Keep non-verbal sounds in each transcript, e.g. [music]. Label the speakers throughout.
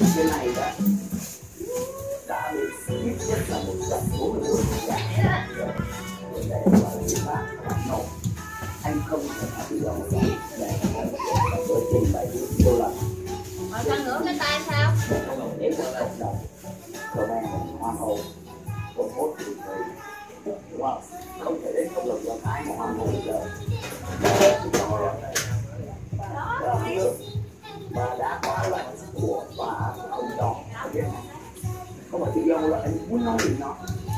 Speaker 1: cái này đó đã bị ít nhất là một trăm bốn mươi bốn cả để gọi là pháp hoạt nổ anh không thể nào đi đâu. Để với trình bày đô la
Speaker 2: Rồi con ngưỡng cái tay sao?
Speaker 1: để cho cộng đồng cờ vàng hoa hậu. Của một thì người đúng không không thể đến không được do thái mà hoa hậu nước và đã có lệnh bà không cho biết không phải tự do là anh muốn nói gì nó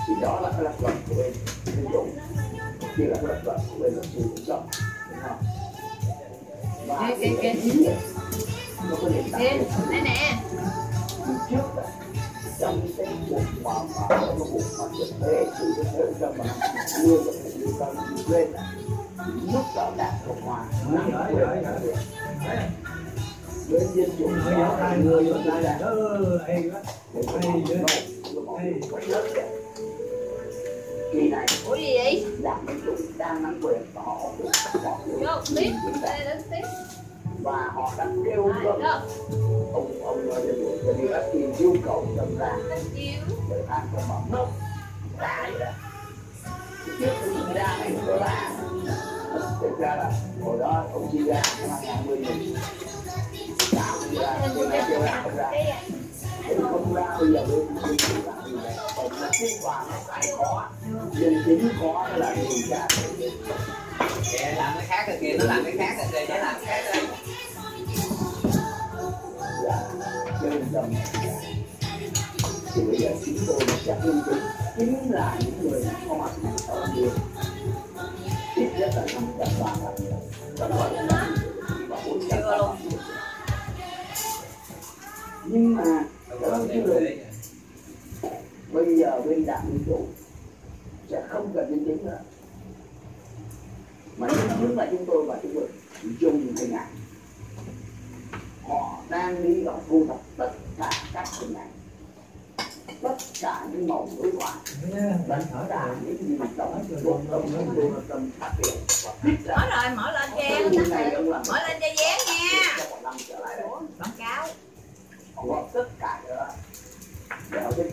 Speaker 1: thì đó là cái lập luận của bên bên chủ như là cái lập luận của bên luật sư cũng rộng đúng không? Và ý nghĩa nó có nền tảng
Speaker 2: đây nè.
Speaker 1: trước trong cái cuộc mà mà cái cuộc mà thực thế thì cái thế cho mà đưa được cái lý do lên lúc đó đạt cộng hòa nắm quyền bên dân chủ người người ta là kỳ này
Speaker 2: Ủa gì vậy?
Speaker 1: đảng dân chủ đang nắm quyền và họ
Speaker 2: Vô, tiếp. Tiếp.
Speaker 1: và họ đã kêu gọi
Speaker 2: ông
Speaker 1: ông ông dân chủ cho đã tìm yêu cầu ra để ăn cho mỏng tại đó trước khi ra này có ba thực ra là hồi đó ông chia ra năm hai mươi nghìn tạo không ra bây giờ còn nó khó chính khó là điều tra
Speaker 3: kìa làm cái khác rồi kìa nó làm cái khác rồi kìa nó làm cái khác rồi
Speaker 1: là trên dòng thì bây giờ chúng tôi sẽ nhân chính chính là những người có mặt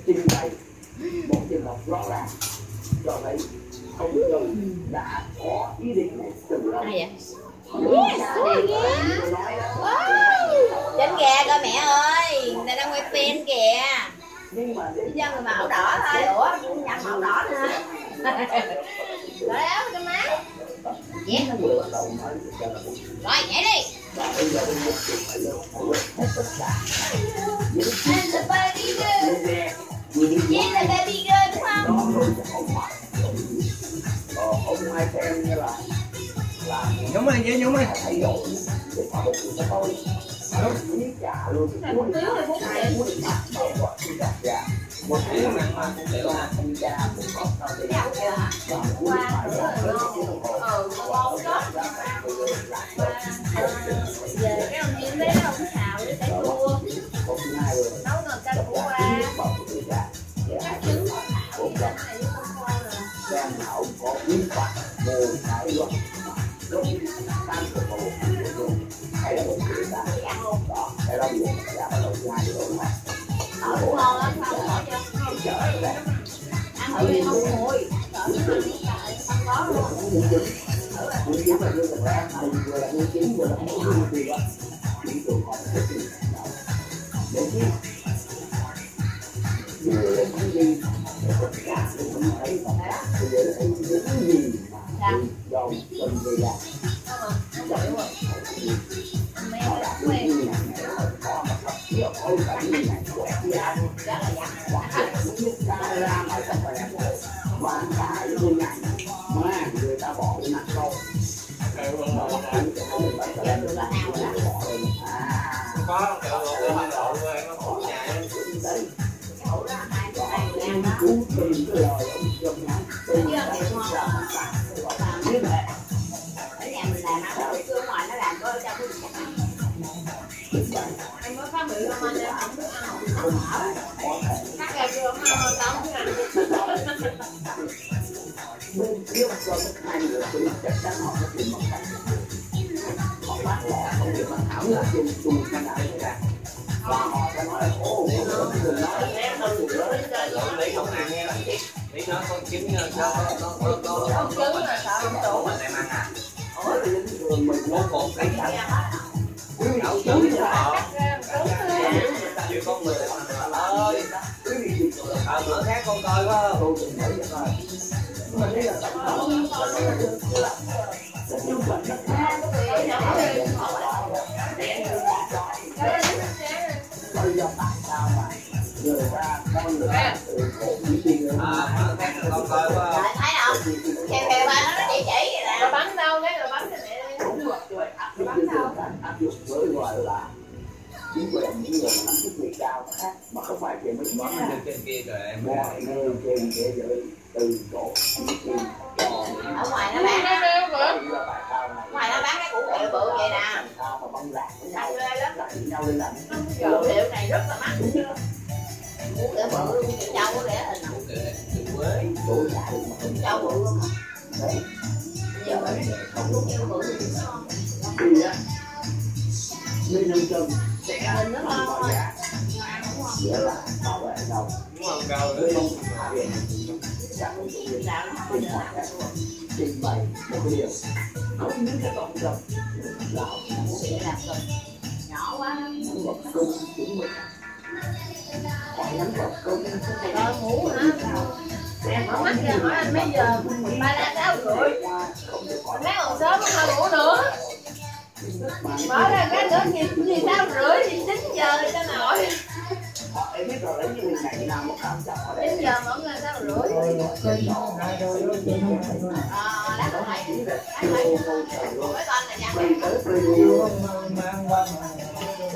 Speaker 1: trình bày một trường hợp rõ ràng cho thấy ông Trump đã có ý định này từ lâu đó.
Speaker 2: Tránh gà coi mẹ ơi. Ta đang quay phim kìa.
Speaker 1: nhưng mà đến
Speaker 2: người màu đỏ thôi. Ủa, nhận màu đỏ nữa hả? Rồi áo cho má. Nhé.
Speaker 1: nó vừa bắt đầu nói cho là một
Speaker 2: Rồi, nhảy đi.
Speaker 1: và bây giờ bên một chuyện phải lên phải lên hết tất cả. Những
Speaker 2: Anh là baby girl. Chị là baby girl đúng không?
Speaker 1: đó rồi cho ông phải. Ờ, ông hai xem như là là
Speaker 3: nhúng đi dễ nhúng đi.
Speaker 1: thay đổi để mà một người thôi đúng ý trả luôn
Speaker 2: một tiếng là bốn
Speaker 1: gọi đi đặt ra một cuốn
Speaker 3: mặt mà cũng liệu
Speaker 1: là thanh tra một cốc tao để
Speaker 2: Dạo kìa hả?
Speaker 1: Chính mình vừa là nhân chính vừa là một nhân đó chỉ tụi họ sẽ để chứ đưa lên cái gì tất cả đều không thấy bây giờ là những cái gì mà do từng người làm họ đã như này mà như này ra
Speaker 2: Rất là
Speaker 1: camera mà
Speaker 3: đồ cái em nó khổ nhà em
Speaker 1: đấy
Speaker 2: Khổ ra hai
Speaker 1: tìm cái lời ông trong ngắn tìm
Speaker 2: Chưa
Speaker 1: cái
Speaker 2: ngon
Speaker 1: làm
Speaker 2: rồi.
Speaker 1: như vậy
Speaker 2: Ở nhà mình làm ăn rồi, cứ ngoài nó làm có cho cái gì chắc. Anh phát biểu không anh em không biết ăn không mở. Các em chưa không ăn tao không biết ăn.
Speaker 1: bên kia cho các hai người thì chắc chắn họ có tìm một cách họ bắt lẻ không được mà thảo là chung chung cái nào và họ sẽ nói ô đừng nói ném
Speaker 3: Lộn không ăn nghe nó con trứng nó nó nó nó nó
Speaker 2: Con trứng là sợ không đủ.
Speaker 3: mình em ăn à
Speaker 1: mình
Speaker 3: nó cột cái
Speaker 2: Nghe hết.
Speaker 3: trứng cho họ
Speaker 2: Cắt ra một trứng thôi.
Speaker 3: chưa con người ơi bữa khác con coi có
Speaker 1: tôi từng thấy vậy thôi mà đây là tổng thống nhưng mà nó
Speaker 2: thấy không? Kèo kèo ba nó nó chỉ chỉ vậy nè.
Speaker 4: Bắn đâu cái rồi bắn cho mẹ đi.
Speaker 1: cũng rồi áp dụng với là chính quyền những người nắm chức cao khác mà không phải chỉ mình nói
Speaker 3: bắn trên kia rồi em
Speaker 1: mọi nơi trên thế giới từ chỗ chính cho
Speaker 2: Ở ngoài nó
Speaker 4: Nó
Speaker 2: bán
Speaker 4: đeo
Speaker 2: ngoài nó bán cái củ kiệu bự vậy nè.
Speaker 1: làm sao
Speaker 2: lắm.
Speaker 1: nhau lên làm
Speaker 2: Củ kiệu này rất là mắc châu có rẻ hình.
Speaker 3: quế
Speaker 1: đổi lại
Speaker 2: Châu bự luôn.
Speaker 1: đấy
Speaker 2: Giờ củ kiệu bự thì ngon.
Speaker 1: thì á người nông dân sẽ
Speaker 2: Hình nó ngon thôi.
Speaker 1: nghĩa là bảo vệ đâu
Speaker 3: đúng không cao
Speaker 1: với
Speaker 2: không
Speaker 1: trình bày một điều không những cái cộng đồng là
Speaker 2: Củ làm cực. Nhỏ quá.
Speaker 1: vật công chúng mình họ nhắm vật công
Speaker 4: ngủ hả? Mở mắt ra hỏi anh mấy giờ? Ba đã sáu rưỡi. Mấy còn sớm không ngủ nữa. Mở ra cái nữa nhìn gì sáu rưỡi thì chín giờ cho nổi.
Speaker 1: họ nào
Speaker 4: Chín giờ mở ra sáu rưỡi.
Speaker 2: Ờ, lát nữa
Speaker 1: là
Speaker 2: Lát mày.
Speaker 1: câu
Speaker 2: Mấy con này nha.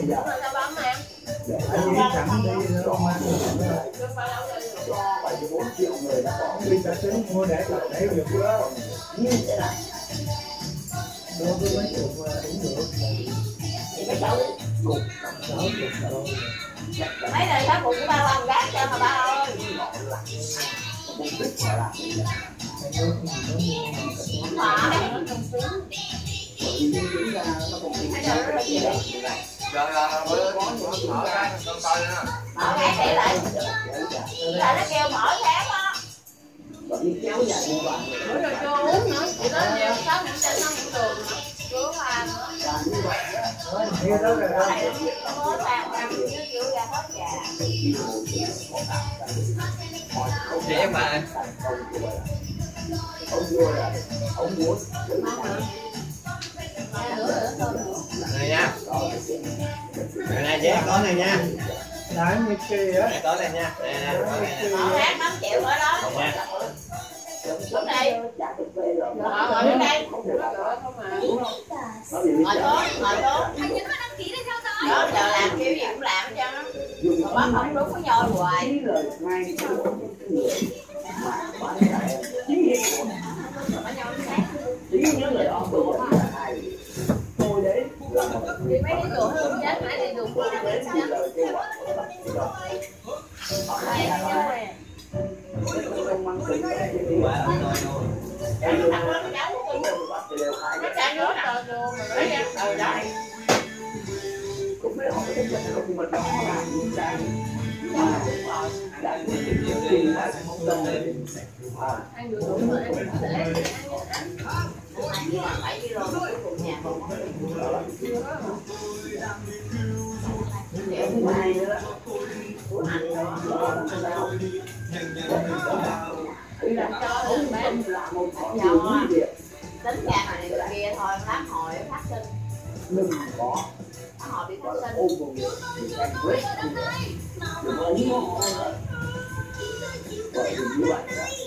Speaker 1: đây
Speaker 4: sao bấm em?
Speaker 1: để
Speaker 4: Chưa phải đâu rồi.
Speaker 1: cho 74 triệu người đã bỏ
Speaker 5: Đi ta tính mua để tập để được đó
Speaker 1: như thế này
Speaker 5: Đối với mấy chục mà cũng được
Speaker 1: thì cái cháu ấy cục
Speaker 5: Sáu cục đâu
Speaker 2: Mấy này khác cũng ba ba gác cho mà ba ơi.
Speaker 1: gọi là mục đích mà làm
Speaker 5: Anh nói mà
Speaker 2: Không phải.
Speaker 1: bởi vì chúng ta nó không
Speaker 3: rồi rồi rồi mở ra nữa
Speaker 2: Mở cái để lại. Là nó kêu mở khác á.
Speaker 1: kéo
Speaker 4: Bữa rồi chưa uống nữa. Chị nói nhiều sáu trên năm. Cứ qua nữa.
Speaker 1: á,
Speaker 5: Nói gì đó rồi đó
Speaker 2: ăn chứ chịu ra hết
Speaker 1: có không
Speaker 3: Dễ mà.
Speaker 1: ông vua là ông muốn
Speaker 3: này nha này này dễ có này nha
Speaker 5: Nói như kia á
Speaker 3: có này nha này nè có này nè
Speaker 2: Mở hát 5 triệu ở đó. Xuống đây.
Speaker 1: trả được về rồi
Speaker 2: Ngồi ngồi xuống đây.
Speaker 1: không thể làm
Speaker 4: Rồi không mà.
Speaker 1: nó bị
Speaker 2: Ngồi xuống, ngồi xuống. Đó, giờ làm kiểu gì cũng làm hết trơn á. Mà bác không đúng có nhoi hoài.
Speaker 1: cái người chính chính những đó tôi
Speaker 4: thì mấy cái đồ hương giá mãi thì được
Speaker 1: tôi
Speaker 3: rồi
Speaker 2: Nó nước
Speaker 4: đồ mà ra.
Speaker 2: Đó.
Speaker 1: cũng biết họ cái đó là những cái
Speaker 4: Ăn được rồi. Ăn để.
Speaker 2: Ăn với bạn 7 kg cuối cùng nhà còn có
Speaker 1: hai nữa
Speaker 2: của anh
Speaker 1: đó
Speaker 2: làm cho
Speaker 1: không
Speaker 2: bán.
Speaker 1: là một con
Speaker 2: Tính ra này kia thôi, lát hồi phát sinh.
Speaker 1: đừng có
Speaker 2: Lát hồi bị phát sinh.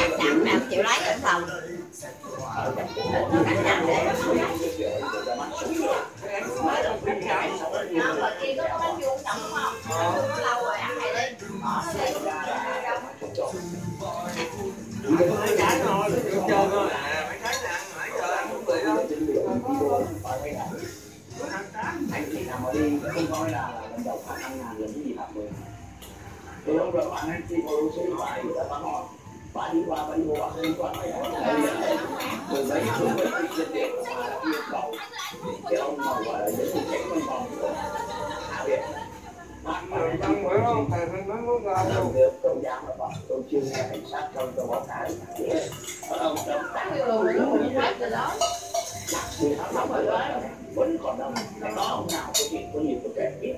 Speaker 5: cái nè, nãy giờ ăn cũng bị
Speaker 1: anh chị nào mà đi không nói là lần đầu khoảng năm ngàn lần cái gì làm được tôi không rồi bạn anh chị có đối xử phải người ta bán bạn đi qua bạn đi qua đi qua rồi mấy thứ mấy cái chuyện tiền mà yêu cầu cái ông mà gọi những cái cảnh văn phòng hạ viện bạn
Speaker 5: không, thầy phải nói muốn ra đâu.
Speaker 1: được tôi dám là bảo tôi chưa nghe cảnh sát trong tôi báo cáo ông trong tám
Speaker 6: Nhiều người cũng không phát từ đó
Speaker 1: thì hắn vẫn còn đâu cái đó ông nào có chuyện có nhiều tôi kể biết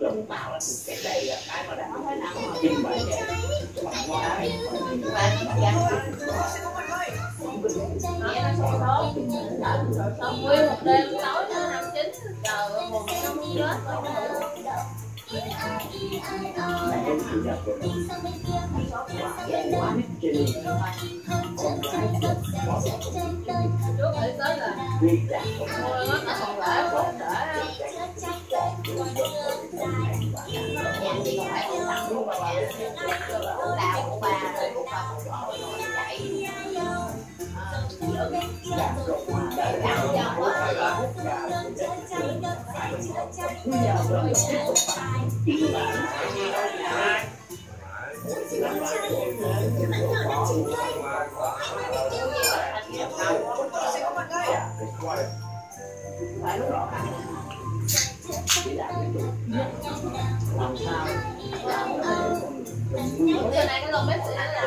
Speaker 1: giống tao là cái đây
Speaker 6: Sổ Nguyên một đêm tối nó năm chín Trời ơi, một năm chết rồi Trước nghĩ tới là Mua nó cả thằng lễ Không để
Speaker 2: Nhà chị không phải tặng luôn mà nhà.
Speaker 1: Làm sao làm sao để con người
Speaker 6: Bữa nay cái lon bếp xỉ anh làm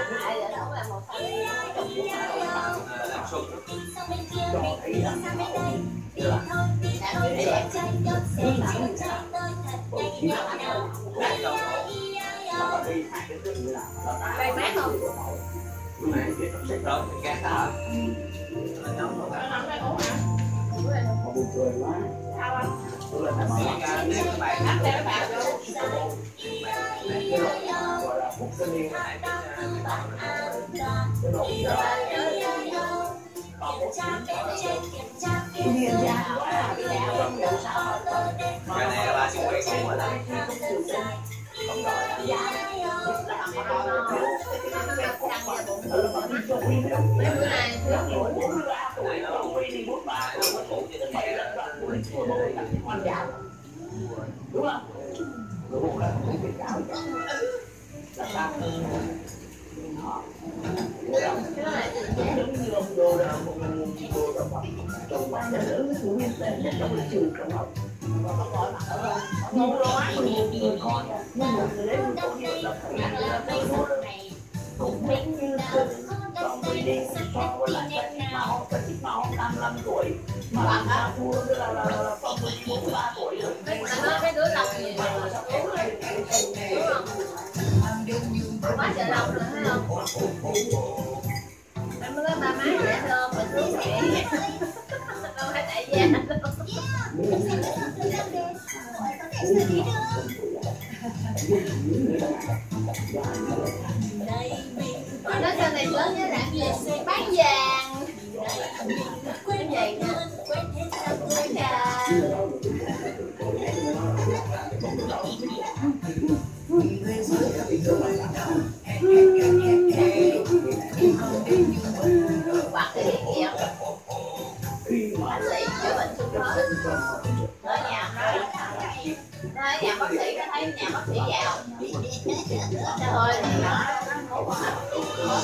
Speaker 1: nó
Speaker 6: Cây mát không?
Speaker 1: mà cái chuyện nó sẽ
Speaker 5: Rồi, thì gác đó. Nó nóng rồi.
Speaker 6: Nó nóng cái ổ hả?
Speaker 1: Mà buồn cười quá
Speaker 6: sao anh?
Speaker 1: tức là thằng mà
Speaker 5: cái- nếu các bạn
Speaker 6: Nắp theo cái bạc luôn
Speaker 1: gọi là cái niên cái độ cái niên ra quá cái
Speaker 5: này là ba siêu quen không mà đó.
Speaker 1: không gọi là
Speaker 6: Mấy
Speaker 1: đúng không đúng là cái cái đạo là sao
Speaker 6: Cái này
Speaker 1: giống như ông đô ông đô trong lớn cái nhân trong lịch sử trong học
Speaker 6: Em mới ba má dễ thương mà thương mẹ Đâu phải tại gia Còn nói sau này lớn với bạn gì bán vàng nè Bán vàng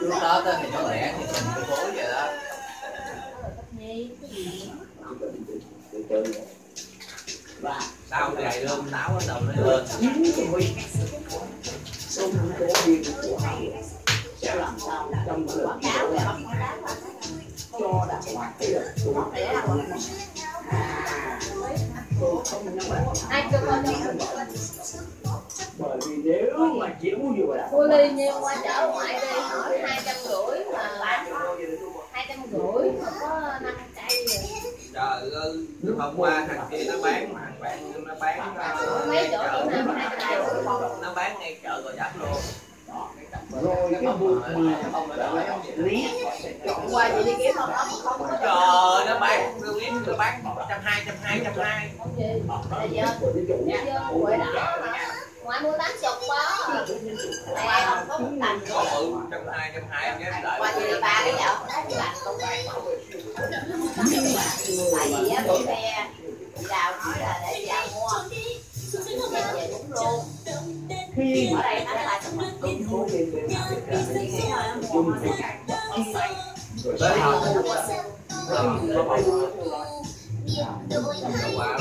Speaker 5: Lúc đó tới thì nó lẻ thì mình cứ cố vậy đó.
Speaker 1: sao
Speaker 3: sau ngày lương náo bắt đầu nó lên
Speaker 1: số cố của sẽ làm sao trong cái
Speaker 2: quảng cáo cáo
Speaker 1: cho đàng hoàng cái bởi vì nếu mà chiếu vừa là
Speaker 4: mua ly nhiêu qua chợ ngoại đi hỏi hai trăm rưỡi mà hai trăm rưỡi mà có năm cây rồi
Speaker 3: trời ơi hôm qua thằng kia nó bán thằng bạn nó bán ờ,
Speaker 4: mấy chỗ chỗ nào hai trăm
Speaker 3: nó bán ngay chợ rồi đất luôn
Speaker 1: rồi cái buộc mà lý.
Speaker 2: qua chị đi kiếm không không có
Speaker 3: trời nó bán nó biết nó bán trăm hai trăm hai trăm hai.
Speaker 4: Không ngoại mua tám chục bó
Speaker 2: qua không có một tành
Speaker 3: có bự trăm hai trăm hai
Speaker 2: qua chị đi ba cái chợ cái lạnh cũng vậy tại vì á bữa kia chị đào nói là để chị đào mua chị về đúng luôn
Speaker 1: khi mà
Speaker 2: đây nó là trong mặt
Speaker 1: công số tiền về mặt
Speaker 2: chị nghĩ thôi cái mua
Speaker 1: dùng
Speaker 2: thôi
Speaker 1: rồi
Speaker 3: tới
Speaker 1: sau
Speaker 3: hôm
Speaker 1: nó phải
Speaker 3: qua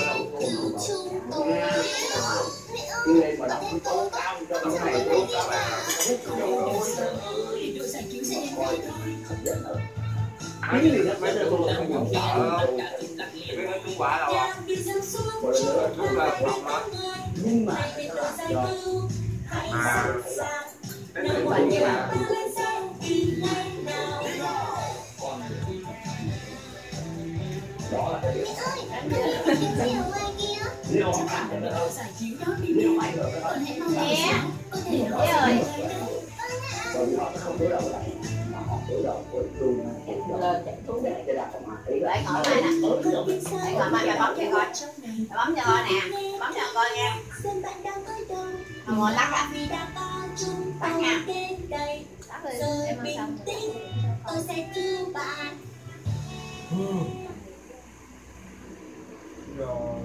Speaker 1: cứ lên mà đọc cái tố cao cho nó này tố cao cái gì đó phải là một cái dòng tạo
Speaker 3: cái nó cũng quả đâu à
Speaker 1: một lần nữa
Speaker 3: cũng là phòng đó
Speaker 1: nhưng mà
Speaker 3: à. cái này cũng là
Speaker 1: đó là cái điều nếu không? làm được đâu nếu mày được đó
Speaker 2: nghe thế ơi
Speaker 1: bởi vì họ không đối đầu lại mà họ đối đầu với luôn
Speaker 2: lên chạy xuống.
Speaker 1: Để cái đạt mà. Ý
Speaker 2: để ngồi để ngồi mai mày bấm cho coi. Mày bấm cho coi nè. Bấm cho coi nha. Mà ngồi lắc à lắc nha.
Speaker 4: Tắt đi. Em ăn xong
Speaker 3: rồi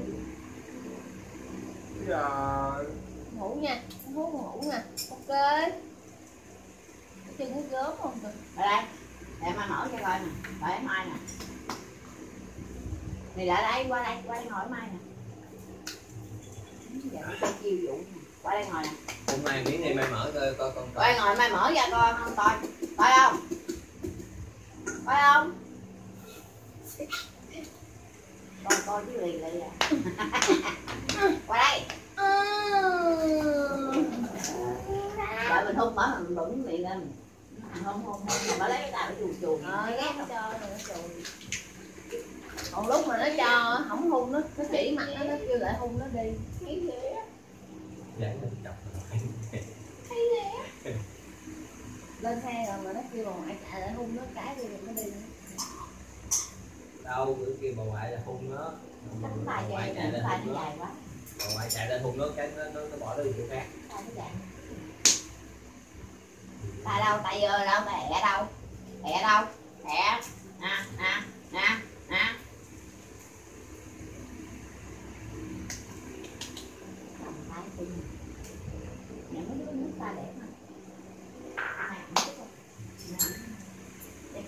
Speaker 3: rồi.
Speaker 4: Ngủ nha. Không hút ngủ nha. Ok. Chân có gớm không kìa.
Speaker 2: Ở đây. Để mai mở cho coi nè. Để mai nè thì lại đây qua đây qua đây ngồi mai nè. Nó chiêu dụ qua đây ngồi nè.
Speaker 3: Hôm nay miếng này mày mở coi coi con
Speaker 2: qua đây ngồi mai mở ra coi không coi. Coi không? Coi không? Coi coi chứ lì lì à. [laughs] Qua đây. Đợi mình hung mở mình bụng miệng lên. Không không không mở lấy cái tay nó chuồn
Speaker 4: ờ
Speaker 2: ghét
Speaker 4: cho rồi nó chùi còn lúc mà nó cho không hung nó nó chỉ mặt nó nó kêu lại hung nó đi.
Speaker 3: Chọc
Speaker 4: lên xe rồi mà nó kêu bà ngoại chạy lại hung nó cái đi rồi nó đi.
Speaker 3: Đâu bữa kia bà ngoại là hung nó. Bà ngoại chạy lên hung
Speaker 2: nó
Speaker 3: nó.
Speaker 2: dài quá.
Speaker 3: Bà ngoại chạy lên hung nó cái nó nó, nó bỏ nó đi chỗ khác.
Speaker 2: Tay đâu tay ơi đâu tay hẹ đâu? Hẹ đâu? Hẹ nè nè nè nè cầm tay tinh nè mấy đứa nước ta đẹp mà Này, không biết đâu. Nè.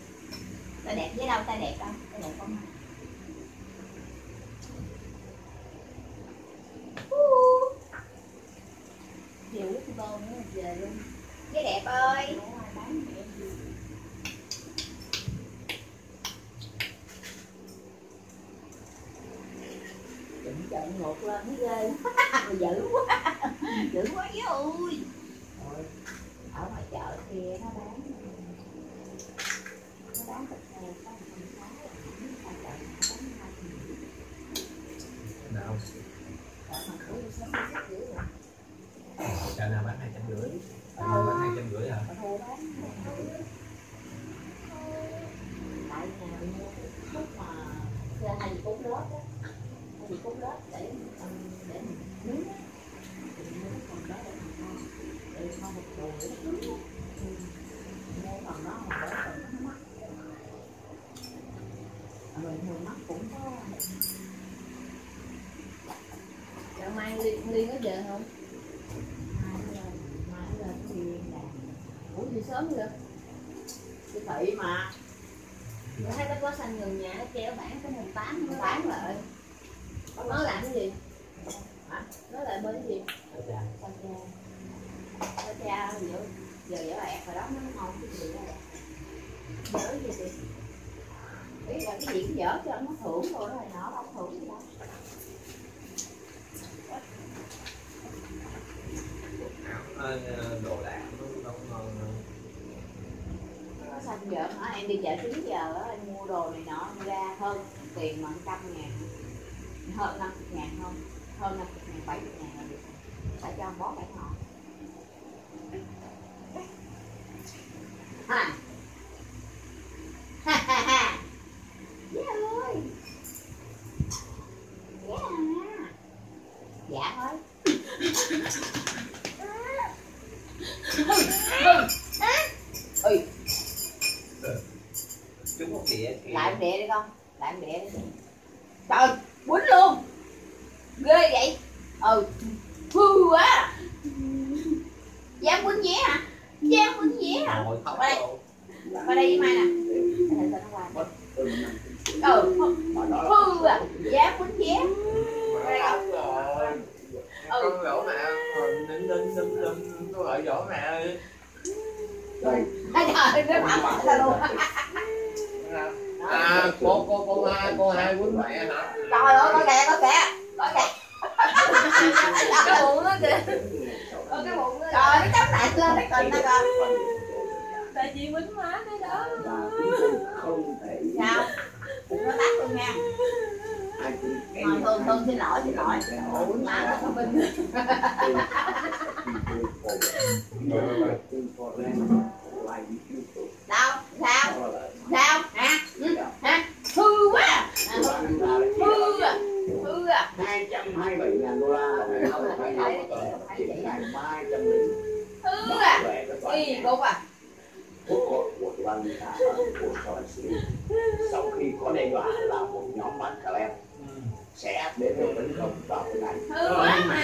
Speaker 2: tay đẹp với đâu tay đẹp đâu tay đẹp không?
Speaker 4: Chiều lúc tô nữa về luôn.
Speaker 2: Cái đẹp ơi. Chỉnh trận ngột lên mới ghê. [laughs] Dữ quá. Dữ quá với ơi Ở ngoài chợ kia nó bán Nó bán thịt heo có một trăm sáu Ở chợ nó bán hai trăm
Speaker 3: nào
Speaker 2: Chợ mà cứ sớm đi xích dữ rồi
Speaker 3: chợ nào bán hai trăm rưỡi Chợ nào bán hai trăm rưỡi hả
Speaker 2: Mà thua bán Tại nhà mình mua cái thuốc mà Ra hai gì cúng lớp á Hai gì cúng lớp để um, để mình nướng á Thì mình mua cái phần đó để mình ngon Để ngon một đồ để nó cứng á Mua phần đó mà. Để phần nó mắc Mà Rồi thường mắc cũng có
Speaker 4: chợ mai liên liên có về không
Speaker 2: mai nó lên mai lên cái viên đàn
Speaker 4: ủa gì sớm vậy
Speaker 2: siêu thị mà Tôi thấy nó có xanh gần nhà nó treo bảng cái mùng tám nó bán lại nó làm cái gì? Hả? nó lại bên cái gì? Sao cha sao cha giờ giờ dở ẹt rồi đó nó ngon cái gì đó dở gì thì ý là cái gì cũng dở cho nó thưởng rồi đó nó không thưởng gì đâu.
Speaker 3: Ờ, đồ đạc nó nó ngon
Speaker 2: nó xanh dở hả em đi chợ 9 giờ á em mua đồ này nọ ra hơn tiền mà trăm ngàn hơn năm ngàn không? Hơn năm ngàn, bảy ngàn là được. Tại cho bó này ngọn ha ha ha ha dạ ơi dạ dạ thôi ui
Speaker 3: Chúng một đĩa kia.
Speaker 2: lại em đĩa đi con lại em đĩa đi trời quýnh luôn ghê vậy ừ hư quá dám quýnh vé hả dám quýnh vé hả
Speaker 3: Ngồi khóc
Speaker 2: Qua đây.
Speaker 3: đâu.
Speaker 2: qua đây với mai nè Để tao nó qua. ừ hư dám quýnh. Ừ.
Speaker 3: Con dỗ mẹ. Ờ, Ninh ninh ninh ninh. Tôi gọi dỗ mẹ ơi.
Speaker 2: Ai trời nó bảo tao luôn
Speaker 3: À, cô cô cô hai cô hai quýnh mẹ hả?
Speaker 2: trời ơi coi [laughs] kìa coi kìa coi kìa cái bụng nó kìa cái bụng nó trời nó chống lại lên nó cần nó coi
Speaker 4: tại vì quýnh má cái đó
Speaker 1: không thể
Speaker 2: sao nó tắt luôn nha
Speaker 1: ai cũng
Speaker 2: Mà xin lỗi xin lỗi. Ủa, má nó thông đâu? Sao? Sao? Hả? Ừ, hả? Hư quá! À, hư à hư à.
Speaker 1: Hai trăm hai mươi bảy ngàn đô la hai trăm linh
Speaker 2: hư à? Y cục à.
Speaker 1: Quốc hội của ủy ban nhân dân của sở xử sau khi có đe dọa là một nhóm bán cà lem sẽ đến để tấn công vào cái này.
Speaker 2: Hư quá mà.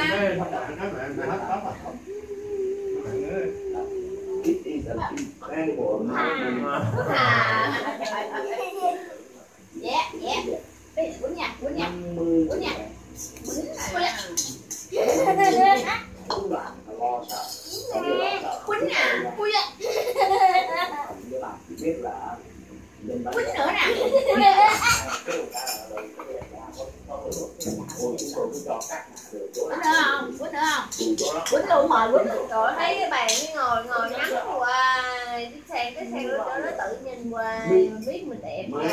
Speaker 1: It is an incredible amount
Speaker 2: à dạ dạ. Ê, quýnh nha quýnh nha.
Speaker 1: Năm mươi
Speaker 2: quýnh nha. quýnh
Speaker 1: công đoạn lo sợ. Có điều lo sợ.
Speaker 2: Quýnh nè quýnh à
Speaker 1: biết là
Speaker 2: quýnh nữa nè quýnh nữa không quýnh nữa không quýnh luôn mời quýnh luôn
Speaker 4: rồi thấy cái bàn cái ngồi ngồi ngắm qua cái xe cái xe nó nó tự nhìn qua biết mình đẹp rồi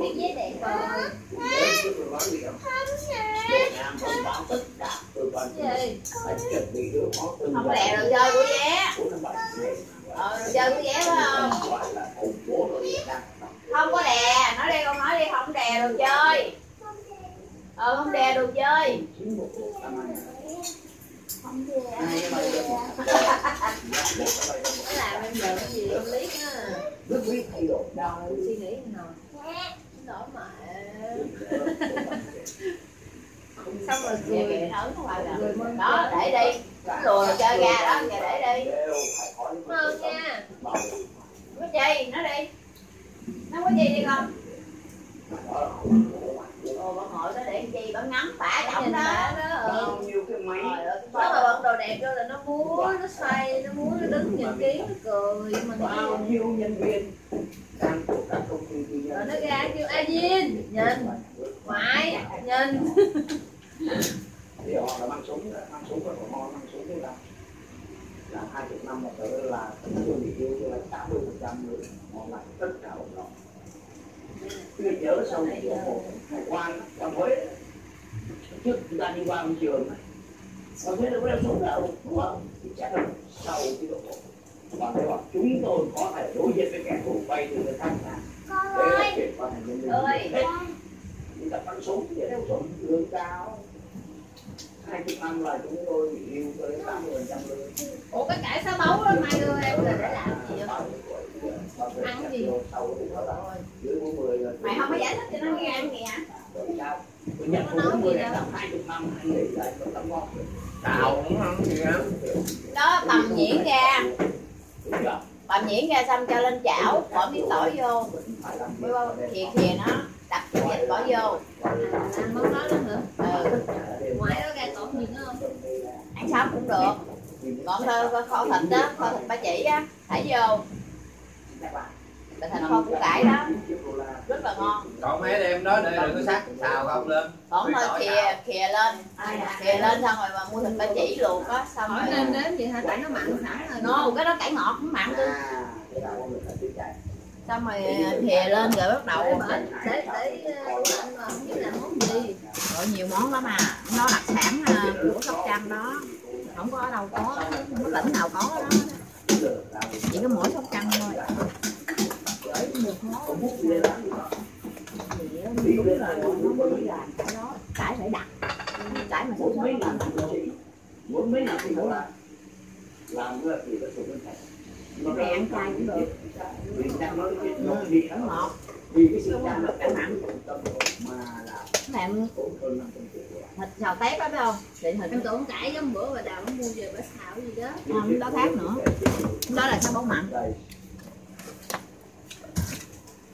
Speaker 4: biết giấy đẹp rồi
Speaker 2: không lẹ rồi chơi của vé. Ờ chơi của vé phải không? Không có đè. Nói đi con nói đi. Không đè đồ chơi. Ờ không đè đồ chơi. Không đè
Speaker 4: nó làm em cái gì em biết á.
Speaker 1: Biết thay đổi.
Speaker 4: Đầu suy nghĩ nào xong rồi
Speaker 2: Dạ,
Speaker 4: cười
Speaker 2: nó là
Speaker 4: mơn
Speaker 2: đó để đi. Lùa chơi ra đó để đi.
Speaker 1: Những
Speaker 4: mơn nha.
Speaker 2: Có chi nó đi nó có chi đi
Speaker 1: là mà
Speaker 2: ồ bà ngồi đó để chi? Bà ngắm bả trọng đó.
Speaker 4: đó ừ.
Speaker 1: bao nhiêu cái máy
Speaker 2: Trời ơi,
Speaker 4: nó mà bận đồ đẹp vô là nó múa nó xoay nó múa nó đứng nhìn kiến nó cười mà
Speaker 1: bao nhiêu nhân viên
Speaker 4: rồi nó ra kêu a Duyên nhìn. Ngoại nhìn. [laughs]
Speaker 1: Thì họ đã mang súng mang súng và họ mang súng thế là là hai chục năm mà tới là tôi bị yêu là tám mươi phần trăm nữa. Họ làm tất cả một nhớ sau này có một hải quan ở Huế trước chúng ta đi qua bên trường mà thấy là có đeo súng đâu đúng không thì chắc là sau cái độ và thế bảo chúng tôi có thể đối diện với kẻ thù bay từ ra để chuyển qua thành nhân viên
Speaker 2: ơi
Speaker 1: chúng ta bắn súng thì đeo súng lương cao hai chục năm là chúng tôi bị yêu tới tám mươi phần trăm lương
Speaker 4: ủa cái cải sáu báu đó mai đưa em là để làm gì vậy
Speaker 1: ăn gì
Speaker 2: không có giải thích cho nó nghe ăn kìa
Speaker 1: tôi em hai chục năm anh nghĩ lại ngon
Speaker 3: Cạo cũng không gì á.
Speaker 2: đó tầm diễn ra. Bằm nhuyễn ra xong cho lên chảo bỏ miếng tỏi vô. Khìa khìa nó đặt cái vịt bỏ vô.
Speaker 4: Làm món đó luôn hả
Speaker 2: ừ.
Speaker 4: ngoài đó ra còn gì nữa không?
Speaker 2: Ăn sống cũng được. Còn thơ kho thịt đó kho thịt ba chỉ á thảy vô thịt kho củ cải đó rất là ngon.
Speaker 3: Còn mấy đêm đó để đừng có sắc xào không lên?
Speaker 2: Còn thôi khìa khìa lên. Khìa lên xong rồi mà mua thịt ba chỉ luộc á xong
Speaker 4: hỏi
Speaker 2: rồi
Speaker 4: nên đến vậy hả? Tại nó mặn sẵn rồi
Speaker 2: no cái đó cải ngọt cũng mặn luôn.
Speaker 1: À,
Speaker 2: xong rồi khìa lên rồi bắt đầu
Speaker 4: để để để ờ, không biết làm món gì.
Speaker 2: Rồi nhiều món lắm mà nó đặc sản à, của sóc trăng đó. Không có ở đâu có không có tỉnh nào có đó. Chỉ có mỗi sóc trăng thôi thì đúng là nó cải phải đặt cải mà mỗi
Speaker 1: mấy
Speaker 2: sốt
Speaker 1: năm thì muốn mấy năm thì làm làm nữa thì có sụp bên cạnh
Speaker 2: cái này ăn chay cũng được
Speaker 1: vì đang nói cái nó đi
Speaker 2: nó ngọt
Speaker 1: vì cái sự
Speaker 2: đang
Speaker 1: chăm
Speaker 2: cả
Speaker 1: là
Speaker 2: cái mặn.
Speaker 1: mà là mẹ
Speaker 2: thịt xào tép đó phải không thì
Speaker 4: em tưởng cải giống bữa bà đào nó mua về bà xào gì đó
Speaker 2: không đó khác nữa đó là sao bóng mặn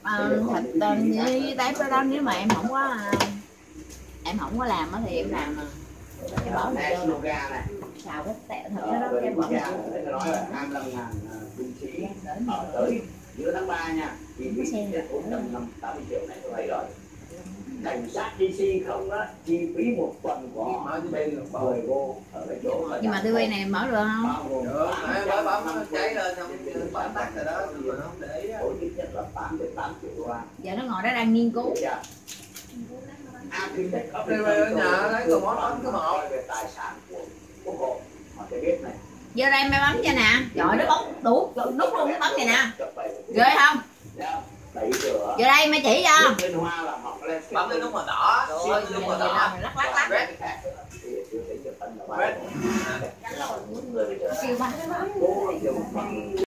Speaker 2: à, thịt ờ, với tép đó, đó nếu mà em không có à, em không có làm á thì em làm à, cái bỏ này vô xào cái tép thịt đó,
Speaker 1: Ờ,
Speaker 2: cái bỏ
Speaker 1: ga
Speaker 2: này
Speaker 1: này nó nói là 25 ngàn binh sĩ
Speaker 2: Đỡ
Speaker 1: ở tới giữa tháng 3 nha xe cũng tầm năm 80 triệu này tôi thấy rồi cảnh sát DC không đó chi phí một tuần của
Speaker 3: bên
Speaker 1: mời vô ở cái chỗ mà
Speaker 2: nhưng mà tivi này mở được không?
Speaker 3: Được
Speaker 1: tám trăm
Speaker 3: bấm cháy lên xong bấm tắt rồi đó mà nó không để ý á.
Speaker 1: Tổ chức nhất là 8 đến 8 triệu đô la
Speaker 2: giờ nó ngồi đó đang nghiên cứu.
Speaker 1: Dạ. Architect the
Speaker 3: Đi về nhà
Speaker 1: country
Speaker 3: lấy còn món bánh cứ một.
Speaker 1: về tài sản của quốc hội mà cái bếp này.
Speaker 2: Giờ đây mày bấm cho nè. Trời nó bấm đủ nút luôn nó bấm vậy nè.
Speaker 1: Của
Speaker 2: ghê không Giờ đây mày chỉ cho.
Speaker 3: Bấm cái nút màu đỏ. Cái nút màu đỏ.
Speaker 2: lắc lắc lắc.
Speaker 3: Red.
Speaker 1: Thì